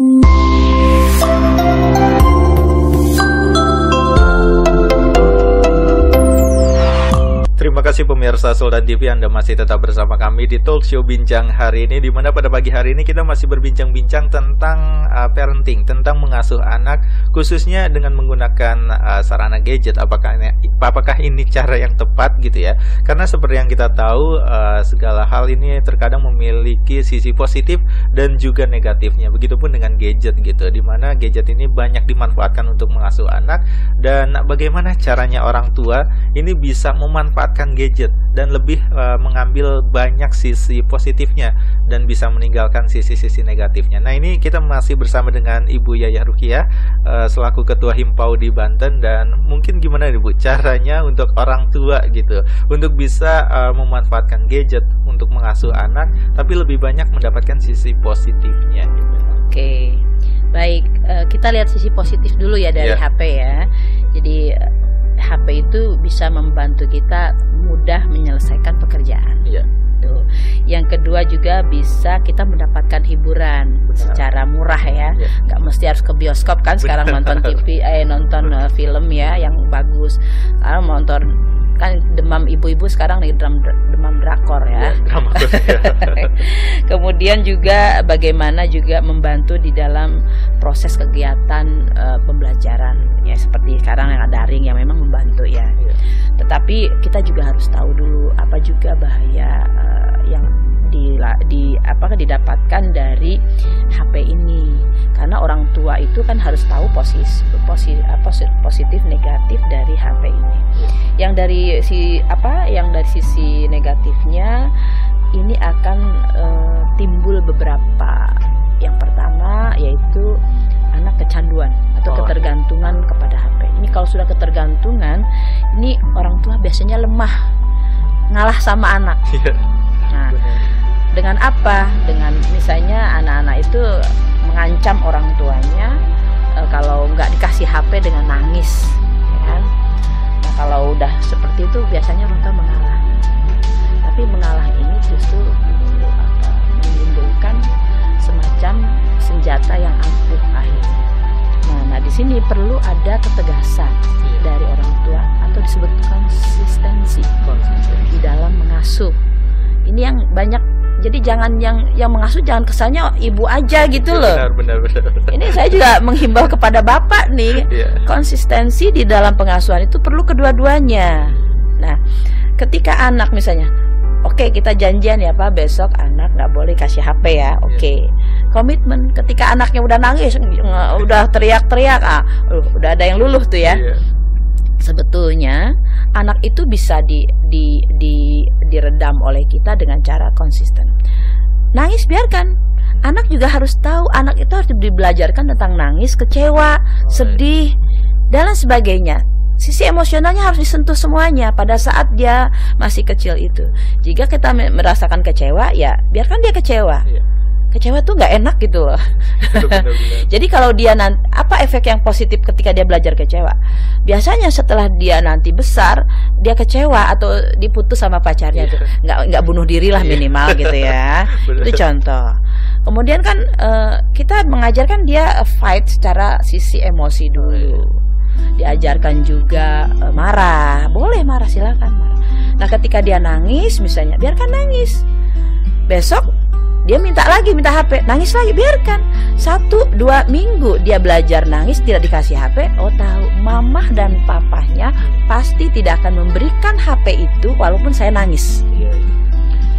Mm-hmm. Terima kasih pemirsa Sultan TV Anda masih tetap bersama kami di Talk Show Bincang hari ini di mana pada pagi hari ini kita masih berbincang-bincang tentang uh, parenting, tentang mengasuh anak khususnya dengan menggunakan uh, sarana gadget apakah ini apakah ini cara yang tepat gitu ya. Karena seperti yang kita tahu uh, segala hal ini terkadang memiliki sisi positif dan juga negatifnya. Begitupun dengan gadget gitu di mana gadget ini banyak dimanfaatkan untuk mengasuh anak dan bagaimana caranya orang tua ini bisa memanfaatkan memanfaatkan gadget dan lebih uh, mengambil banyak sisi positifnya dan bisa meninggalkan sisi-sisi negatifnya. Nah ini kita masih bersama dengan Ibu Yayah Rukiah uh, selaku Ketua Himpau di Banten dan mungkin gimana Ibu caranya untuk orang tua gitu untuk bisa uh, memanfaatkan gadget untuk mengasuh anak tapi lebih banyak mendapatkan sisi positifnya. Gitu. Oke. Baik, kita lihat sisi positif dulu ya dari yeah. HP ya. Jadi HP itu bisa membantu kita mudah menyelesaikan pekerjaan. Iya. Tuh. Yang kedua juga bisa kita mendapatkan hiburan Benar. secara murah ya. ya. Mesti harus ke bioskop kan sekarang Benar. nonton TV eh nonton uh, film ya yang bagus. Sekarang nonton kan demam ibu-ibu sekarang nih demam drakor ya. ya, ya. Kemudian juga bagaimana juga membantu di dalam proses kegiatan uh, pembelajaran ya seperti sekarang yang ada daring yang memang membantu ya. ya. Tetapi kita juga harus tahu dulu apa juga bahaya uh, yang di, di apa didapatkan dari HP ini karena orang tua itu kan harus tahu posis, posis apa positif negatif dari HP ini. Yang dari si apa yang dari sisi negatifnya ini akan e, timbul beberapa. Yang pertama yaitu anak kecanduan atau oh, iya. ketergantungan kepada HP. Ini kalau sudah ketergantungan, ini orang tua biasanya lemah, ngalah sama anak. Iya. Nah, dengan apa? Dengan misalnya anak-anak itu mengancam orang tuanya e, kalau nggak dikasih HP dengan nangis ya. Kan nah kalau udah seperti itu biasanya orang tua mengalah. Tapi mengalah ini justru menimbulkan semacam senjata yang ampuh akhirnya. Nah, nah di sini perlu ada ketegasan iya. dari orang tua atau disebut konsistensi di dalam mengasuh. Ini yang banyak jadi jangan yang yang mengasuh jangan kesannya ibu aja gitu ya, loh. Benar, benar, benar. Ini saya juga menghimbau kepada bapak nih, yeah. konsistensi di dalam pengasuhan itu perlu kedua-duanya. Nah, ketika anak misalnya, oke okay, kita janjian ya pak besok anak nggak boleh kasih HP ya, oke. Okay. Yeah. Komitmen ketika anaknya udah nangis, udah teriak-teriak, ah, udah ada yang luluh tuh ya. Yeah sebetulnya anak itu bisa di, di, di, diredam oleh kita dengan cara konsisten. Nangis biarkan. Anak juga harus tahu anak itu harus dibelajarkan tentang nangis, kecewa, sedih, dan lain sebagainya. Sisi emosionalnya harus disentuh semuanya pada saat dia masih kecil itu. Jika kita merasakan kecewa, ya biarkan dia kecewa. Kecewa tuh nggak enak gitu loh. Jadi kalau dia nanti apa efek yang positif ketika dia belajar kecewa? Biasanya setelah dia nanti besar, dia kecewa atau diputus sama pacarnya yeah. tuh nggak nggak bunuh diri lah iya. minimal gitu ya. Itu contoh. Kemudian kan uh, kita mengajarkan dia fight secara sisi emosi dulu. Iya. Diajarkan juga uh, marah, boleh marah silakan marah. Nah ketika dia nangis misalnya, biarkan nangis. Besok dia minta lagi minta HP nangis lagi biarkan. Satu dua minggu dia belajar nangis tidak dikasih HP oh tahu mamah dan papahnya pasti tidak akan memberikan HP itu walaupun saya nangis. Iya, iya.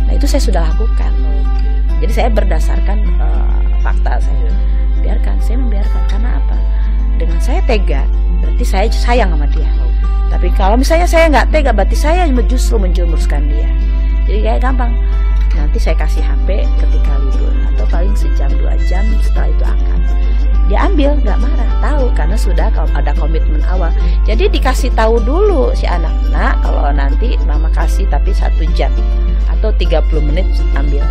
nah itu saya sudah lakukan. Jadi saya berdasarkan uh, fakta saya. Iya. biarkan saya membiarkan. Karena apa? Dengan saya tega berarti saya sayang sama dia. Tapi kalau misalnya saya nggak tega berarti saya justru menjumuskan dia. Jadi kayak gampang nanti saya kasih HP ketika libur atau paling sejam dua jam setelah itu angkat. Dia ambil nggak marah tahu karena sudah ada komitmen awal. Jadi dikasih tahu dulu si anak nak kalau nanti mama kasih tapi satu jam atau 30 menit ambil.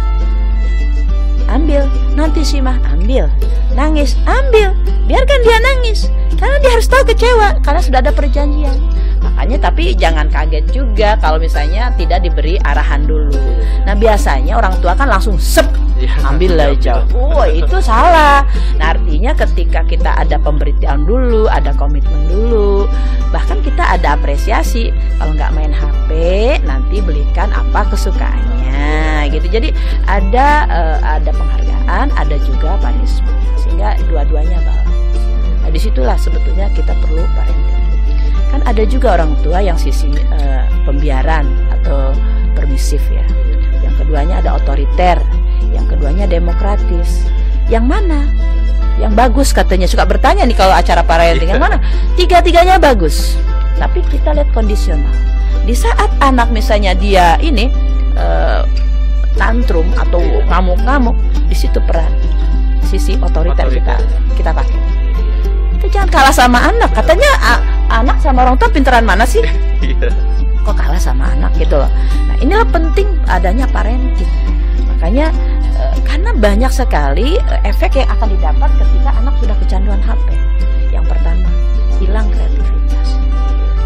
Ambil. Nanti sih mah ambil. Nangis ambil. Biarkan dia nangis karena dia harus tahu kecewa karena sudah ada perjanjian makanya tapi jangan kaget juga kalau misalnya tidak diberi arahan dulu. Nah biasanya orang tua kan langsung sep iya. ambil aja. Oh itu salah. Nah artinya ketika kita ada pemberitahuan dulu ada komitmen dulu bahkan kita ada apresiasi. Kalau nggak main HP nanti belikan apa kesukaannya gitu. Jadi ada uh, ada penghargaan ada juga punishment. Sehingga dua-duanya balance. Nah di situlah sebetulnya kita perlu parenting kan ada juga orang tua yang sisi uh, pembiaran atau permisif ya. Yang keduanya ada otoriter yang keduanya demokratis. Yang mana? Yang bagus katanya. Suka bertanya nih kalau acara parenting yang mana? Tiga-tiganya bagus. Tapi kita lihat kondisional. Di saat anak misalnya dia ini uh, tantrum atau ngamuk-ngamuk di situ peran sisi otoriter, kita kita pakai. Itu jangan kalah sama anak. Katanya anak sama orang tua pinteran mana sih iya. kok kalah sama anak gitu loh nah inilah penting adanya parenting makanya karena banyak sekali eh, efek yang akan didapat ketika anak sudah kecanduan HP. Yang pertama, hilang kreativitas.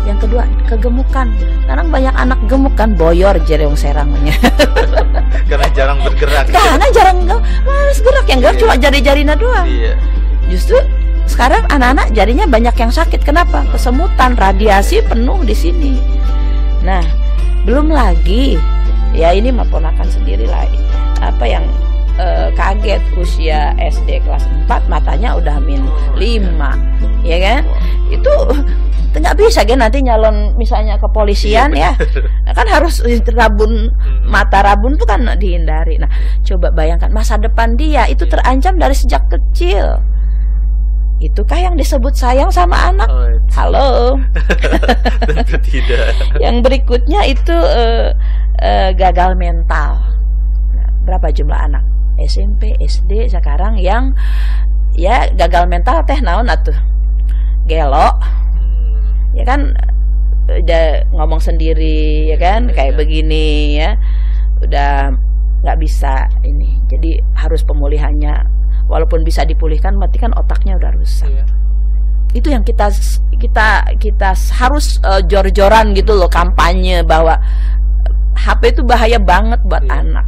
Yang kedua, kegemukan. Sekarang banyak anak gemuk kan, boyor jerong serangnya. Karena jarang bergerak. Karena jarang males gerak yang gerak iya. cuma jari-jarinya doang. Iya. Justru sekarang anak-anak jadinya banyak yang sakit. Kenapa? Kesemutan, radiasi penuh di sini. Nah, belum lagi ya ini maponakan sendiri lah. Apa yang uh, kaget usia SD kelas 4 matanya udah min 5 ya kan? Itu nggak bisa kan nanti nyalon misalnya kepolisian iya, ya? kan harus rabun hmm. mata rabun tuh kan dihindari. Nah coba bayangkan masa depan dia itu terancam dari sejak kecil Itukah yang disebut sayang sama anak? Oh, Halo. Tentu tidak. yang berikutnya itu uh, uh, gagal mental. Nah, berapa jumlah anak? SMP, SD sekarang yang ya gagal mental teh naon atuh. Gelo. Hmm. Ya kan udah ngomong sendiri ya kan ya, kayak ya. begini ya. Udah nggak bisa ini. Jadi harus pemulihannya walaupun bisa dipulihkan berarti kan otaknya udah rusak. Ya. Itu yang kita kita kita harus uh, jor-joran gitu loh kampanye bahwa HP itu bahaya banget buat ya. anak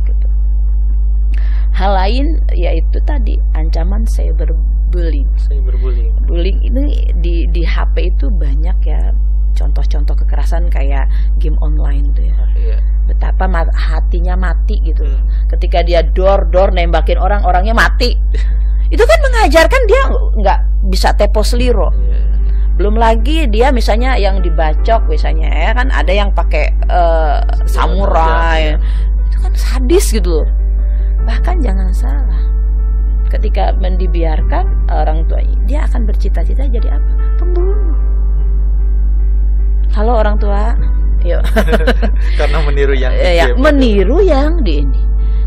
hal lain yaitu tadi ancaman cyberbullying. Cyberbullying. Bullying ini di di HP itu banyak ya contoh-contoh kekerasan kayak game online tuh ya. Ah, iya. Betapa mat, hatinya mati gitu. Hmm. Ketika dia dor dor nembakin orang, orangnya mati. itu kan mengajarkan dia nggak bisa tepo seliro. Yeah. Belum lagi dia misalnya yang dibacok misalnya ya kan ada yang pakai uh, samurai. Ya. Itu kan sadis gitu loh Bahkan jangan salah, ketika mendibiarkan orang tua dia akan bercita-cita jadi apa? Pembunuh. Halo orang tua, yuk. Karena meniru yang di ya, meniru yang di ini.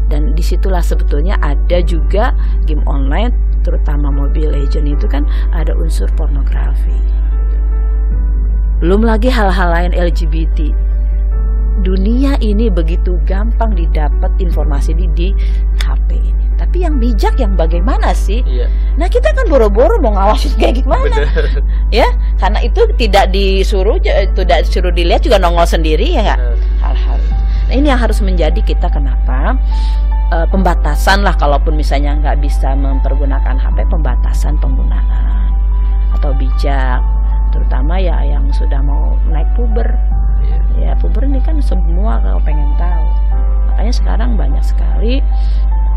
Dan di situlah sebetulnya ada juga game online, terutama Mobile Legend itu kan ada unsur pornografi. Belum lagi hal-hal lain LGBT dunia ini begitu gampang didapat informasi di, di HP ini. Tapi yang bijak yang bagaimana sih? Iya. Nah kita kan boro-boro mau ngawasin kayak gimana, ya? Karena itu tidak disuruh, tidak disuruh dilihat juga nongol sendiri ya nggak? Hal-hal. Nah ini yang harus menjadi kita kenapa e, pembatasan lah, kalaupun misalnya nggak bisa mempergunakan HP, pembatasan penggunaan atau bijak, terutama ya yang sudah mau naik puber ya puber ini kan semua kalau pengen tahu makanya sekarang banyak sekali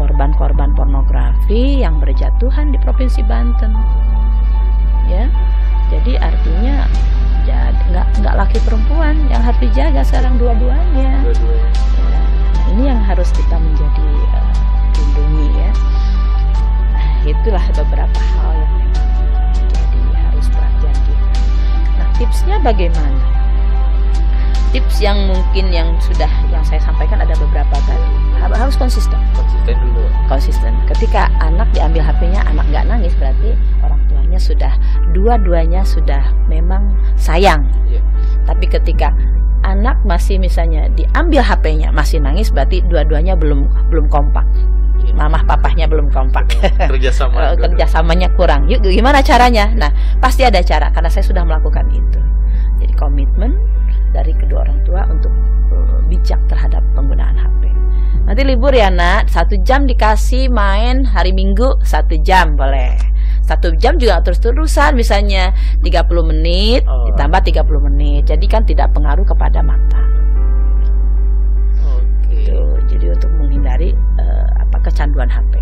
korban-korban pornografi yang berjatuhan di provinsi Banten. Ya jadi artinya ya nggak nggak laki perempuan yang harus dijaga sekarang dua-duanya. Ya, ini yang harus kita menjadi uh, lindungi ya. Nah, itulah beberapa hal yang jadi harus perhatian kita. Nah tipsnya bagaimana? Tips yang mungkin yang sudah yang saya sampaikan ada harus konsisten. Konsisten dulu. Konsisten. Ketika anak diambil HP-nya anak nggak nangis berarti orang tuanya sudah dua-duanya sudah memang sayang. Yeah. tapi ketika anak masih misalnya diambil HP-nya masih nangis berarti dua-duanya belum belum kompak. Yeah. mamah papahnya belum kompak. Kerjasama kerjasamanya kurang. Yuk gimana caranya? Nah pasti ada cara karena saya sudah melakukan itu. Jadi komitmen dari kedua orang tua untuk uh, bijak terhadap penggunaan HP. Nanti libur ya nak, satu jam dikasih main hari Minggu satu jam boleh, satu jam juga terus-terusan misalnya 30 menit oh. ditambah 30 menit jadi kan tidak pengaruh kepada mata okay. Tuh, jadi untuk menghindari uh, apa kecanduan HP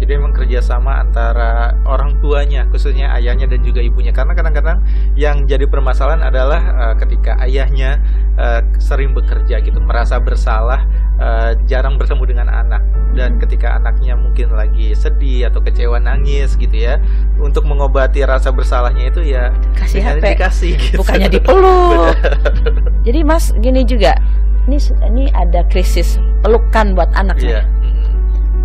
jadi memang kerjasama antara orang tuanya, khususnya ayahnya dan juga ibunya. Karena kadang-kadang yang jadi permasalahan adalah uh, ketika ayahnya uh, sering bekerja gitu, merasa bersalah, uh, jarang bertemu dengan anak. Dan ketika anaknya mungkin lagi sedih atau kecewa nangis gitu ya, untuk mengobati rasa bersalahnya itu ya kasih HP, dikasih gitu. bukannya dipeluk. jadi Mas gini juga, ini ini ada krisis pelukan buat anak yeah. saya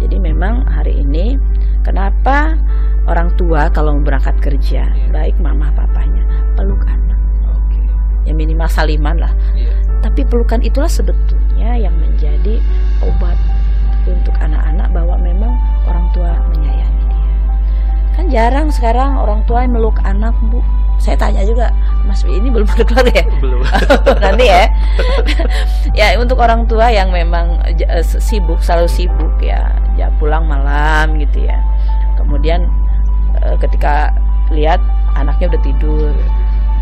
jadi memang hari ini kenapa orang tua kalau berangkat kerja, yeah. baik mama papanya peluk anak. Okay. Ya minimal saliman lah. Yeah. Tapi pelukan itulah sebetulnya yang menjadi obat untuk anak-anak bahwa memang orang tua menyayangi dia. Kan jarang sekarang orang tua yang meluk anak, Bu. Saya tanya juga, Mas ini belum ada keluar ya? Belum. Nanti ya. ya untuk orang tua yang memang eh, sibuk, selalu sibuk ya ya pulang malam gitu ya kemudian e, ketika lihat anaknya udah tidur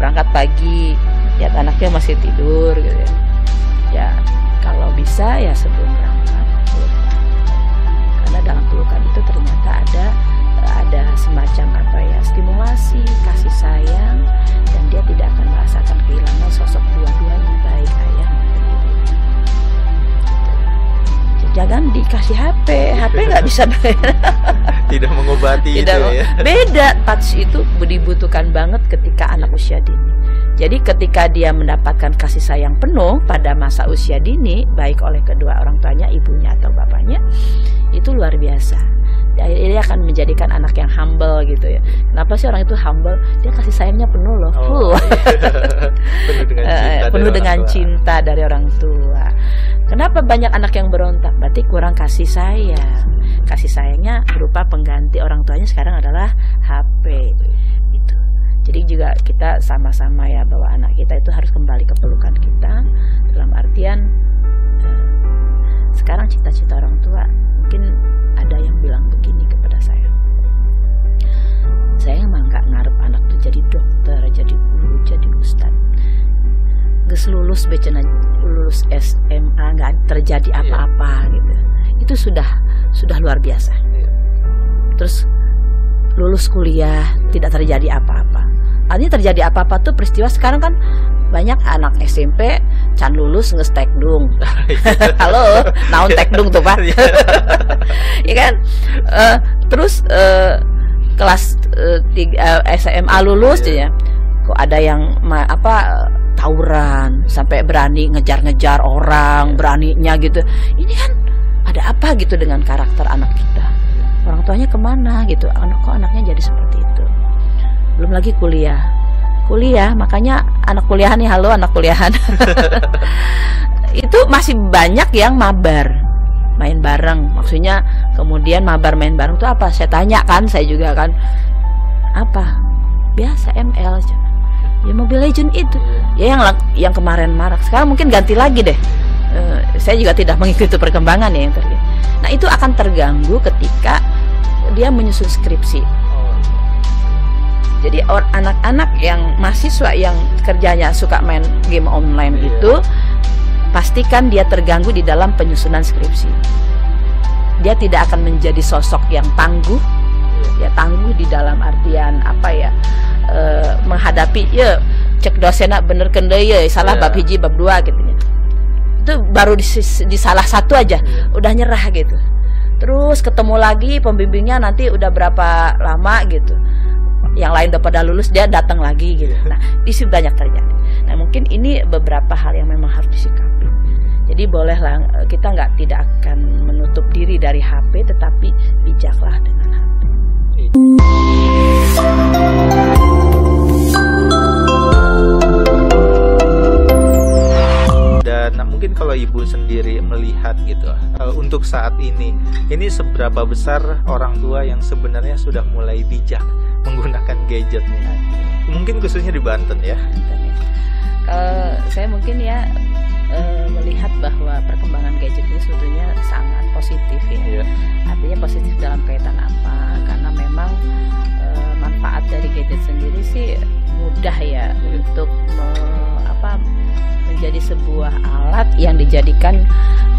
berangkat pagi lihat anaknya masih tidur gitu ya. Ya kalau bisa ya sebelum berangkat. Karena dalam pelukan itu ternyata ada ada semacam apa ya stimulasi kasih sayang dan dia tidak akan merasakan kehilangan sosok dua-duanya baik ayah jangan dikasih HP HP nggak bisa tidak mengobati tidak, itu ya. Beda touch itu dibutuhkan banget ketika anak usia dini jadi ketika dia mendapatkan kasih sayang penuh pada masa usia dini baik oleh kedua orang tuanya ibunya atau bapaknya itu luar biasa dia akan menjadikan anak yang humble gitu ya. Kenapa sih orang itu humble? Dia kasih sayangnya penuh loh, full. Oh, iya. penuh dengan cinta, eh, penuh dari, dengan orang cinta dari orang tua. Kenapa banyak anak yang berontak? Berarti kurang kasih sayang. Kasih sayangnya berupa pengganti orang tuanya sekarang adalah HP. Jadi juga kita sama-sama ya bahwa anak kita itu harus kembali ke pelukan kita dalam artian eh, sekarang cita-cita orang tua mungkin ada yang bilang begini kepada saya. Saya emang nggak ngarep anak tuh jadi dokter, jadi guru, jadi ustadz geus lulus becena lulus SMA nggak terjadi iya. apa-apa yeah. gitu itu sudah sudah luar biasa yeah. terus lulus kuliah yeah. tidak terjadi apa-apa artinya terjadi apa-apa tuh peristiwa sekarang kan banyak anak SMP can lulus ngestekdung halo naon tekdung tuh pak? Ya kan? Uh, terus uh, kelas uh, tiga, uh, SMA lulus yeah. ya. Kok ada yang ma, apa tawuran sampai berani ngejar-ngejar orang beraninya gitu. Ini kan ada apa gitu dengan karakter anak kita? Orang tuanya ke mana gitu? Anak kok anaknya jadi seperti itu belum lagi kuliah. Kuliah makanya anak kuliahan nih. Halo anak kuliahan. Itu masih banyak yang mabar main bareng. Maksudnya kemudian mabar main bareng itu apa? Saya tanya kan saya juga kan apa? Biasa ML ya Mobile Legend itu. Ya yang yang kemarin marak. Sekarang mungkin ganti lagi deh. Uh, saya juga tidak mengikuti perkembangan ya yang terjadi nah itu akan terganggu ketika dia menyusun skripsi jadi anak-anak yang mahasiswa yang kerjanya suka main game online yeah. itu pastikan dia terganggu di dalam penyusunan skripsi dia tidak akan menjadi sosok yang tangguh ya tangguh di dalam artian apa ya e, menghadapi ya cek dosennya bener kende ya salah yeah. bab hiji bab dua gitu ya itu baru di, di salah satu aja yeah. udah nyerah gitu terus ketemu lagi pembimbingnya nanti udah berapa lama gitu yang lain udah pada lulus dia datang lagi gitu. Nah sini banyak terjadi. Nah mungkin ini beberapa hal yang memang harus disikapi. Jadi bolehlah kita nggak tidak akan menutup diri dari HP tetapi bijaklah dengan HP dan mungkin kalau ibu sendiri melihat gitu uh, untuk saat ini ini seberapa besar orang tua yang sebenarnya sudah mulai bijak menggunakan gadget nih? Mungkin khususnya di Banten ya. Kalau saya mungkin ya eh, melihat bahwa perkembangan gadget itu sebetulnya sangat positif ya. Yeah. Artinya positif dalam kaitan apa? Karena memang eh, manfaat dari gadget sendiri sih mudah ya yeah. untuk me, apa menjadi sebuah alat yang dijadikan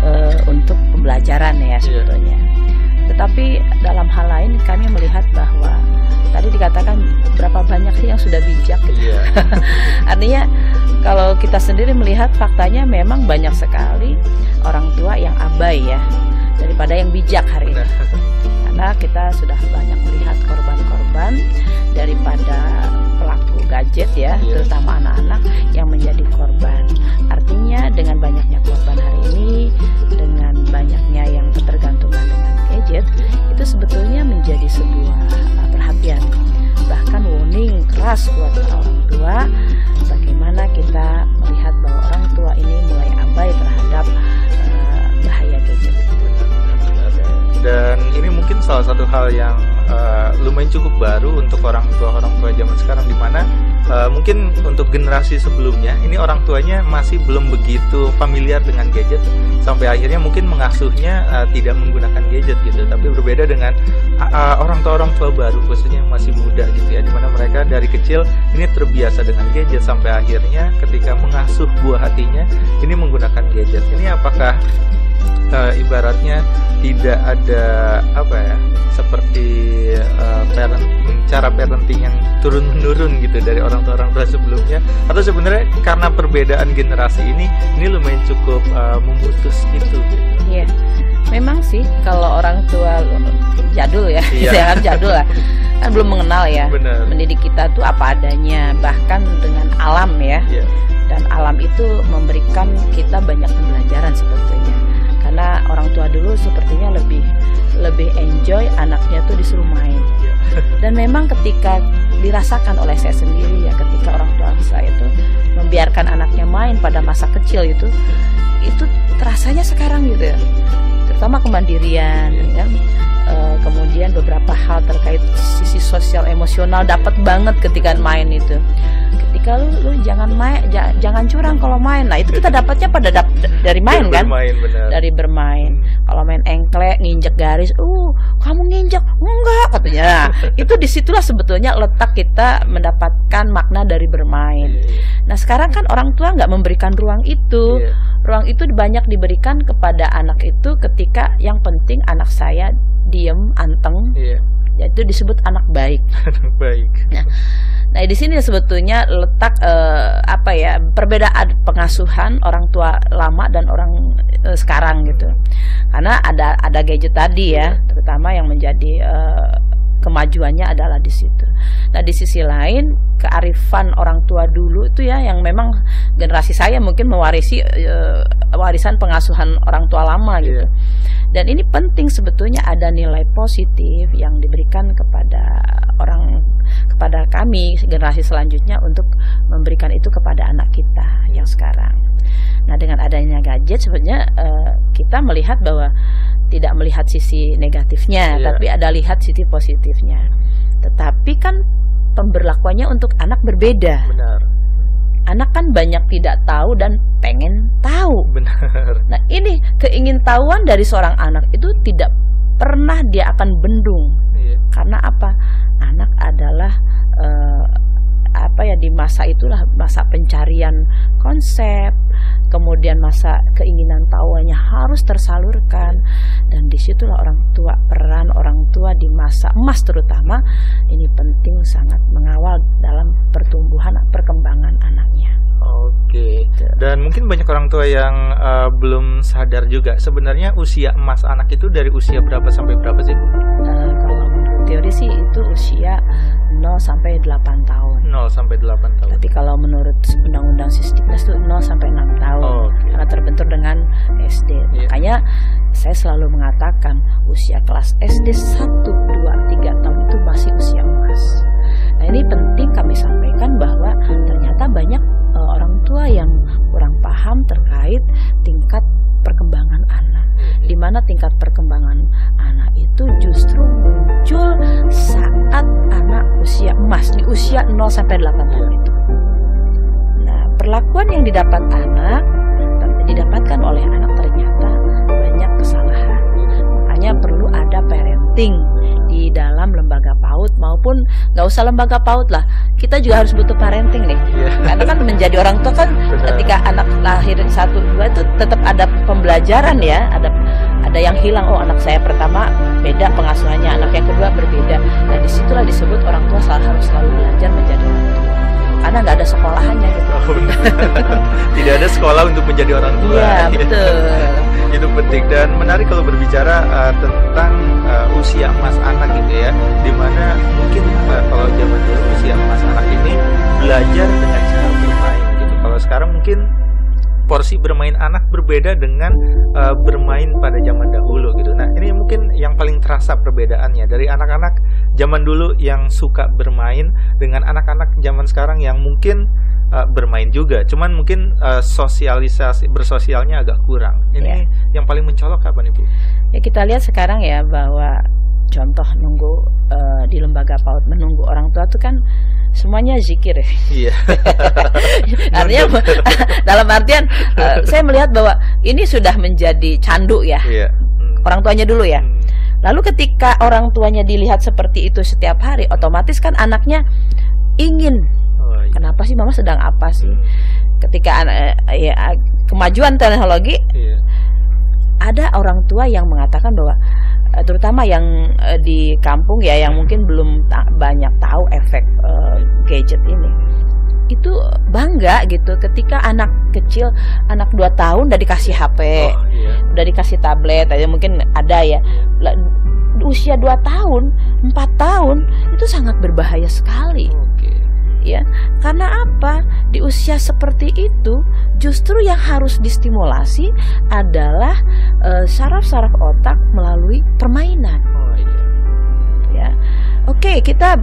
e, untuk pembelajaran ya iya. sebetulnya. Yeah. Tetapi dalam hal lain kami melihat bahwa tadi dikatakan berapa banyak sih yang sudah bijak gitu. Yeah. Artinya kalau kita sendiri melihat faktanya memang banyak sekali orang tua yang abai ya daripada yang bijak hari ini. Karena kita sudah banyak melihat korban-korban daripada pelaku gadget ya, yeah. terutama anak-anak yang menjadi korban. Artinya dengan banyaknya korban hari ini, dengan banyaknya yang ketergantungan dengan gadget, itu sebetulnya menjadi sebuah uh, perhatian, bahkan warning keras buat orang tua. Bagaimana kita melihat bahwa orang tua ini mulai abai terhadap uh, bahaya gadget dan ini mungkin salah satu hal yang uh, lumayan cukup baru untuk orang tua orang tua zaman sekarang di mana uh, mungkin untuk generasi sebelumnya ini orang tuanya masih belum begitu familiar dengan gadget. Sampai akhirnya mungkin mengasuhnya uh, tidak menggunakan gadget gitu tapi berbeda dengan uh, orang tua orang tua baru khususnya yang masih muda gitu ya di mana mereka dari kecil ini terbiasa dengan gadget. Sampai akhirnya ketika mengasuh buah hatinya ini menggunakan gadget. Ini apakah uh, ibaratnya tidak ada apa ya seperti uh, parenting cara parenting yang turun menurun gitu dari orang tua orang tua sebelumnya atau sebenarnya karena perbedaan generasi ini ini lumayan cukup uh, memutus itu Iya. Memang sih kalau orang tua jadul ya, iya. ya kan jadul lah. Kan belum mengenal ya. Bener. Mendidik kita tuh apa adanya, bahkan dengan alam ya. Iya. Dan alam itu memberikan kita banyak pembelajaran sebetulnya karena orang tua dulu sepertinya lebih lebih enjoy anaknya tuh disuruh main. Dan memang ketika dirasakan oleh saya sendiri ya ketika orang tua saya itu membiarkan anaknya main pada masa kecil itu itu terasanya sekarang gitu ya. Terutama kemandirian ya e, kemudian beberapa hal terkait sisi sosial emosional dapat banget ketika main itu ketika lu lu jangan main jangan curang kalau main nah itu kita dapatnya pada dap, dari main kan bermain, benar. dari bermain hmm. kalau main engklek nginjek garis uh kamu nginjek enggak katanya nah, itu di situlah sebetulnya letak kita mendapatkan makna dari bermain yeah. Iya. nah sekarang kan orang tua nggak memberikan ruang itu yeah. ruang itu banyak diberikan kepada anak itu ketika yang penting anak saya diem anteng yeah yaitu disebut anak baik. Anak baik. Nah, Nah, di sini sebetulnya letak eh, apa ya perbedaan pengasuhan orang tua lama dan orang eh, sekarang gitu. Karena ada ada gadget tadi ya, terutama yang menjadi eh, kemajuannya adalah di situ. Nah, di sisi lain kearifan orang tua dulu itu ya yang memang generasi saya mungkin mewarisi uh, warisan pengasuhan orang tua lama gitu. Yeah. Dan ini penting sebetulnya ada nilai positif yang diberikan kepada orang kepada kami generasi selanjutnya untuk memberikan itu kepada anak kita yang sekarang. Nah, dengan adanya gadget sebenarnya uh, kita melihat bahwa tidak melihat sisi negatifnya, yeah. tapi ada lihat sisi positifnya. Tetapi kan pemberlakuannya untuk anak berbeda. Benar. Anak kan banyak tidak tahu dan pengen tahu. Benar. Nah, ini keingintahuan dari seorang anak itu tidak pernah dia akan bendung. Iya. Karena apa? Anak adalah uh, apa ya di masa itulah masa pencarian konsep, kemudian masa keinginan tahuannya harus tersalurkan dan di situlah orang tua peran orang tua di masa emas terutama ini penting sangat mengawal dalam pertumbuhan perkembangan anaknya. Oke. Gitu. Dan mungkin banyak orang tua yang uh, belum sadar juga sebenarnya usia emas anak itu dari usia berapa sampai berapa sih Bu? Teori sih itu usia 0 sampai 8 tahun. 0 sampai 8 tahun. Tapi kalau menurut Undang-Undang Sisdiknas itu 0 sampai 6 tahun. Oh, okay. Karena terbentur dengan SD. Yeah. Makanya saya selalu mengatakan usia kelas SD 1, 2, 3 tahun itu masih usia emas. Nah, ini penting kami sampaikan bahwa ternyata banyak uh, orang tua yang kurang paham terkait tingkat perkembangan anak. Hmm. Di mana tingkat perkembangan anak itu justru muncul saat anak usia emas di usia 0 sampai 8 tahun itu. Nah, perlakuan yang didapat anak didapatkan oleh anak ternyata banyak kesalahan. Makanya perlu ada parenting dalam lembaga PAUD maupun nggak usah lembaga PAUD lah. Kita juga harus butuh parenting nih. Yeah. karena kan menjadi orang tua kan Benar. ketika anak lahir satu dua itu tetap ada pembelajaran ya. Ada ada yang hilang oh anak saya pertama beda pengasuhannya anak yang kedua berbeda. Dan di situlah disebut orang tua selalu harus selalu belajar menjadi orang tua karena nggak ada sekolahannya gitu. Oh, tidak ada sekolah untuk menjadi orang tua. Iya betul. Itu penting. Dan menarik kalau berbicara uh, tentang uh, usia emas anak gitu ya di mana mungkin uh, kalau zaman dulu usia emas anak ini belajar dengan cara bermain gitu. Kalau sekarang mungkin porsi bermain anak berbeda dengan uh, bermain pada zaman dahulu gitu. Nah, yang paling terasa perbedaannya dari anak-anak zaman dulu yang suka bermain dengan anak-anak zaman sekarang yang mungkin uh, bermain juga, cuman mungkin uh, sosialisasi bersosialnya agak kurang. Ini ya. yang paling mencolok kapan ibu? Ya kita lihat sekarang ya bahwa contoh nunggu uh, di lembaga PAUD menunggu orang tua itu kan semuanya zikir ya. Iya. Artinya dalam artian uh, saya melihat bahwa ini sudah menjadi candu ya. Iya. Hmm. Orang tuanya dulu ya. Hmm. Lalu ketika orang tuanya dilihat seperti itu setiap hari, otomatis kan anaknya ingin. Kenapa sih mama sedang apa sih? Ketika uh, ya kemajuan teknologi iya. ada orang tua yang mengatakan bahwa uh, terutama yang uh, di kampung ya yang mungkin belum ta banyak tahu efek uh, gadget ini itu bangga gitu ketika anak kecil anak 2 tahun udah dikasih HP oh, iya. udah dikasih tablet aja mungkin ada ya usia 2 tahun 4 tahun itu sangat berbahaya sekali okay ya. Karena apa? Di usia seperti itu justru yang harus distimulasi adalah eh, saraf-saraf uh, otak melalui permainan. Oh iya. Ya. Oke, kita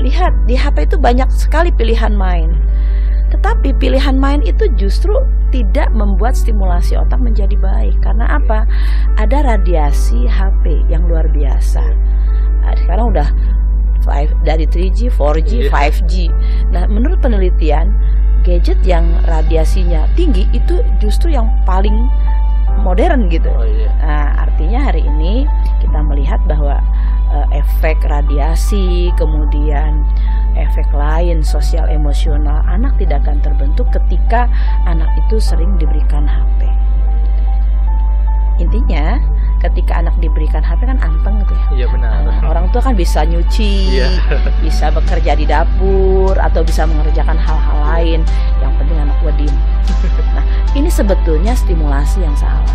lihat di HP itu banyak sekali pilihan main. Tetapi pilihan main itu justru tidak membuat stimulasi otak menjadi baik. Karena apa? Ada radiasi HP yang luar biasa. Nah, sekarang udah 5 dari 3G, 4G, 5G. Nah, menurut penelitian, gadget yang radiasinya tinggi itu justru yang paling modern gitu. Oh, iya. Nah, artinya hari ini kita melihat bahwa uh, efek radiasi, kemudian efek lain sosial emosional anak tidak akan terbentuk ketika anak itu sering diberikan HP. Intinya ketika anak diberikan HP kan anteng gitu ya. Iya benar. Nah, orang tua kan bisa nyuci, iya. bisa bekerja di dapur atau bisa mengerjakan hal-hal lain. Yang penting anak gua diem. Nah, ini sebetulnya stimulasi yang salah.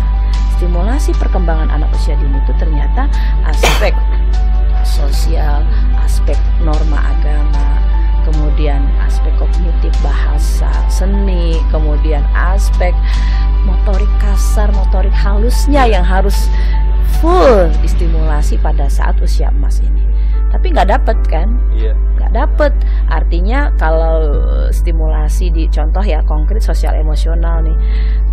Stimulasi perkembangan anak usia dini itu ternyata aspek sosial, aspek norma agama, kemudian aspek kognitif bahasa, seni, kemudian aspek motorik kasar, motorik halusnya yang harus full distimulasi pada saat usia emas ini. Tapi nggak dapet kan? Iya. Nggak dapet. Artinya kalau stimulasi di contoh ya konkret sosial emosional nih.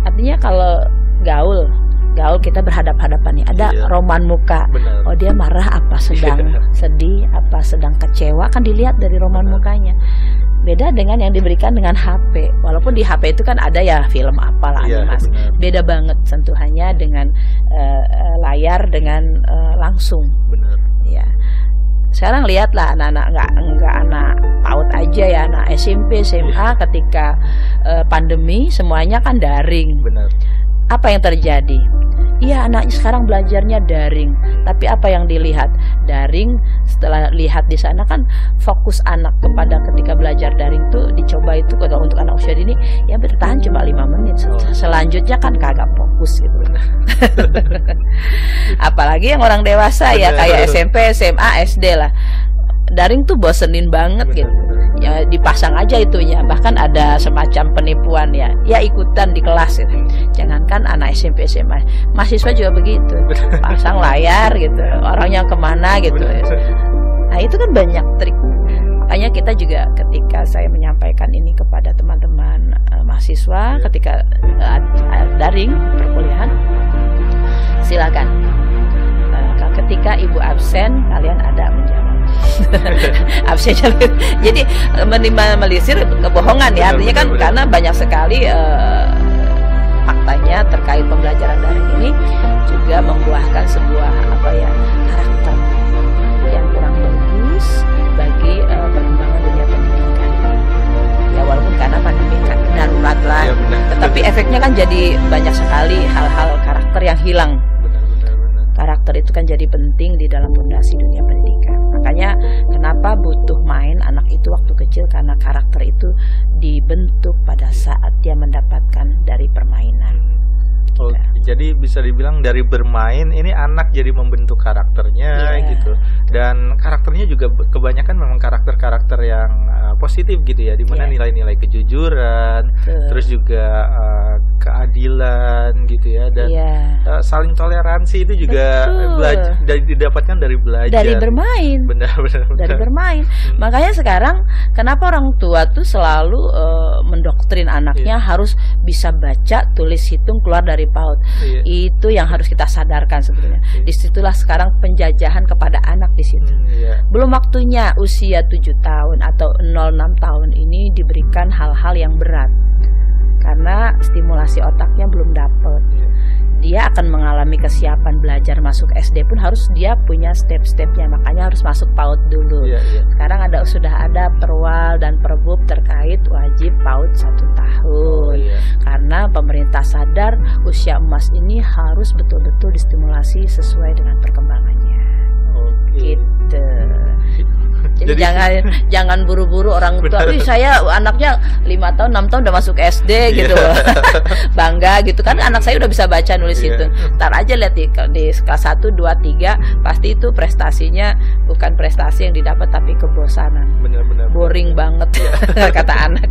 Artinya kalau gaul gaul kita berhadap-hadapan nih. Ada iya. roman muka. Benar. oh dia marah apa? Sedang iya. sedih apa? Sedang kecewa? Kan dilihat dari roman Benar. mukanya. Beda dengan yang diberikan dengan HP walaupun di HP itu kan ada ya film apalah iya, mas beda banget sentuhannya dengan uh, layar dengan uh, langsung. Benar. Ya sekarang lihatlah anak-anak nggak nggak anak paut aja ya anak SMP SMA yeah. ketika uh, pandemi semuanya kan daring. Benar. Apa yang terjadi Iya anaknya sekarang belajarnya daring. Tapi apa yang dilihat? Daring setelah lihat di sana kan Fokus anak kepada ketika belajar daring tuh Dicoba itu kalau untuk anak usia dini Ya bertahan cuma lima menit. Oh. Selanjutnya kan kagak fokus gitu. Apalagi yang orang dewasa ya Kayak SMP, SMA, SD lah. Daring tuh bosenin banget gitu ya dipasang aja itunya. Bahkan ada semacam penipuan ya. Ya ikutan di kelas itu. Jangankan anak SMP SMA mahasiswa juga begitu. Pasang layar gitu. Orangnya ke mana gitu nah itu kan banyak trik. Makanya kita juga ketika saya menyampaikan ini kepada teman-teman uh, mahasiswa ketika uh, daring perkuliahan silakan. Uh, ketika ibu absen kalian ada menjawab absen jadi melisir kebohongan ya. Artinya kan karena banyak sekali uh, faktanya terkait pembelajaran daring ini juga membuahkan sebuah apa ya karakter yang kurang bagus bagi uh, perkembangan dunia pendidikan. Ya walaupun karena pandemi kan darurat lah. Ya, tetapi efeknya kan jadi banyak sekali hal-hal karakter yang hilang. Karakter itu kan jadi penting di dalam fondasi dunia pendidikan. Makanya kenapa butuh main anak itu waktu kecil karena karakter itu dibentuk pada saat dia mendapatkan dari permainan. Oh, gitu. jadi bisa dibilang dari bermain ini anak jadi membentuk karakternya yeah. gitu dan karakternya juga kebanyakan memang karakter-karakter yang uh, positif gitu ya di mana yeah. nilai-nilai kejujuran Betul. terus juga uh, keadilan gitu ya dan yeah. Iya. uh, saling toleransi itu juga belajar dari didapatkan dari belajar dari bermain benar benar, benar. dari bermain hmm. makanya sekarang kenapa orang tua tuh selalu uh, mendoktrin anaknya yeah. harus bisa baca tulis hitung keluar dari PAUD yeah. itu yang harus kita sadarkan sebetulnya yeah. di situlah sekarang penjajahan kepada anak di situ hmm, yeah. belum waktunya usia 7 tahun atau 06 tahun ini diberikan hal-hal yang berat karena stimulasi otaknya belum dapat. Iya. Dia akan mengalami kesiapan belajar masuk SD pun harus dia punya step-stepnya, makanya harus masuk PAUD dulu. Yeah, yeah. Sekarang ada sudah ada perwal dan perbub terkait wajib PAUD satu tahun, oh, yeah. karena pemerintah sadar usia emas ini harus betul-betul distimulasi sesuai dengan perkembangannya. Okay. Gitu. Jadi, Jadi jangan jangan buru-buru orang tua. Wih, saya anaknya lima tahun enam tahun udah masuk SD yeah. gitu Bangga gitu kan anak saya udah bisa baca nulis yeah. itu. Ntar aja lihat di, di kelas 1 2 3 pasti itu prestasinya bukan prestasi yang didapat tapi kebosanan. Bener, Boring banget yeah. kata anak.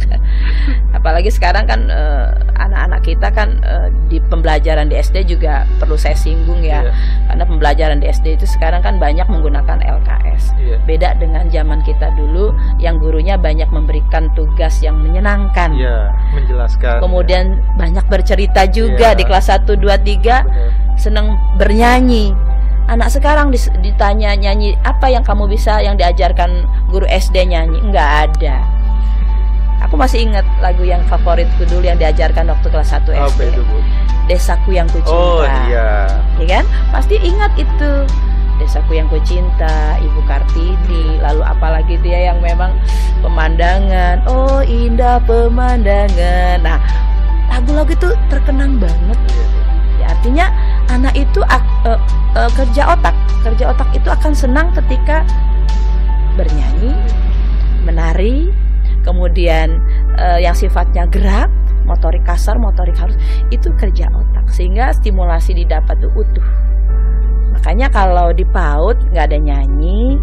Apalagi sekarang kan uh, anak-anak kita kan uh, di pembelajaran di SD juga perlu saya singgung ya. Yeah. Karena pembelajaran di SD itu sekarang kan banyak menggunakan LKS. Yeah. Beda dengan zaman kita dulu yang gurunya banyak memberikan tugas yang menyenangkan. Iya, menjelaskan. Kemudian ya. banyak bercerita juga ya. di kelas 1 2 3 senang bernyanyi. Anak sekarang ditanya nyanyi apa yang kamu bisa yang diajarkan guru SD nyanyi? Enggak ada. Aku masih ingat lagu yang favoritku dulu yang diajarkan waktu kelas 1 SD. Apa itu, Bu? Desaku yang kucinta. Oh iya. Iya kan? Pasti ingat itu Desaku yang kucinta, Ibu Kartini, lalu apalagi dia yang memang pemandangan, oh indah pemandangan. Nah, lagu-lagu itu terkenang banget. Ya, artinya anak itu uh, uh, kerja otak, kerja otak itu akan senang ketika bernyanyi, menari, kemudian uh, yang sifatnya gerak, motorik kasar, motorik halus itu kerja otak sehingga stimulasi didapat itu utuh. Makanya kalau di PAUD nggak ada nyanyi,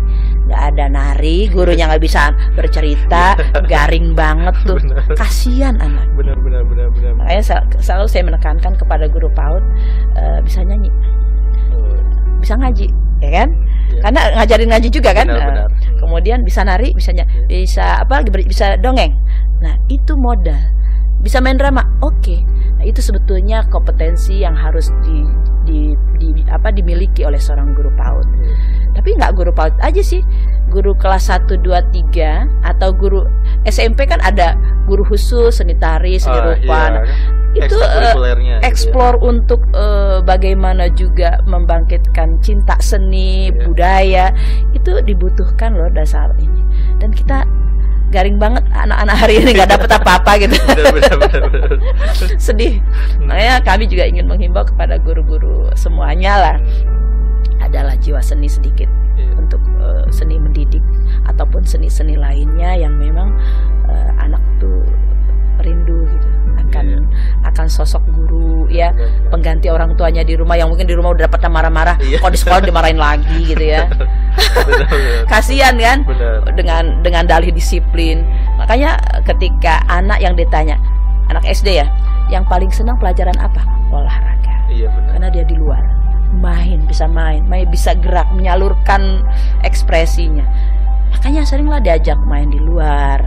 nggak ada nari, gurunya nggak bisa bercerita, garing banget tuh. Kasihan anak. Benar, benar, benar, benar. Makanya selalu saya menekankan kepada guru PAUD uh, bisa nyanyi, oh. bisa ngaji, ya kan? Ya. Karena ngajarin ngaji juga kan. Benar, benar. Uh, kemudian bisa nari, bisa ya. bisa apa? Bisa dongeng. Nah itu modal. Bisa main drama, oke. Okay. Nah, itu sebetulnya kompetensi yang harus di di, di apa dimiliki oleh seorang guru PAUD. Tapi nggak guru PAUD aja sih. Guru kelas 1 2 3 atau guru SMP kan ada guru khusus seni tari, seni uh, rupa. Iya. Itu uh, explore ya. untuk uh, bagaimana juga membangkitkan cinta seni, yeah. budaya. Itu dibutuhkan loh dasar ini. Dan kita garing banget anak-anak hari ini nggak dapat apa-apa gitu. Sedih. Makanya kami juga ingin menghimbau kepada guru-guru semuanya lah. Adalah jiwa seni sedikit yeah. untuk uh, seni mendidik ataupun seni-seni lainnya yang memang uh, anak tuh rindu gitu akan yeah. akan sosok guru ya. Pengganti orang tuanya di rumah yang mungkin di rumah udah dapat marah-marah. Yeah. kok di sekolah dimarahin lagi gitu ya kasihan kan bener. dengan dengan dalih disiplin makanya ketika anak yang ditanya anak SD ya yang paling senang pelajaran apa olahraga iya, bener. karena dia di luar main bisa main main bisa gerak menyalurkan ekspresinya makanya seringlah diajak main di luar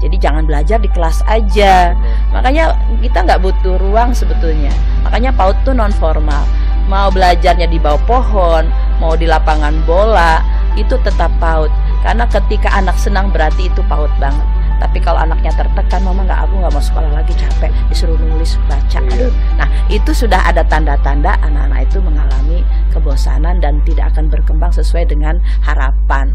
jadi jangan belajar di kelas aja. Makanya kita nggak butuh ruang sebetulnya. Makanya PAUD tuh non formal. Mau belajarnya di bawah pohon, mau di lapangan bola, itu tetap PAUD. Karena ketika anak senang berarti itu PAUD banget. Tapi kalau anaknya tertekan, mama nggak aku nggak mau sekolah lagi capek, disuruh nulis baca. Iya. Aduh, nah itu sudah ada tanda-tanda anak-anak itu mengalami kebosanan dan tidak akan berkembang sesuai dengan harapan.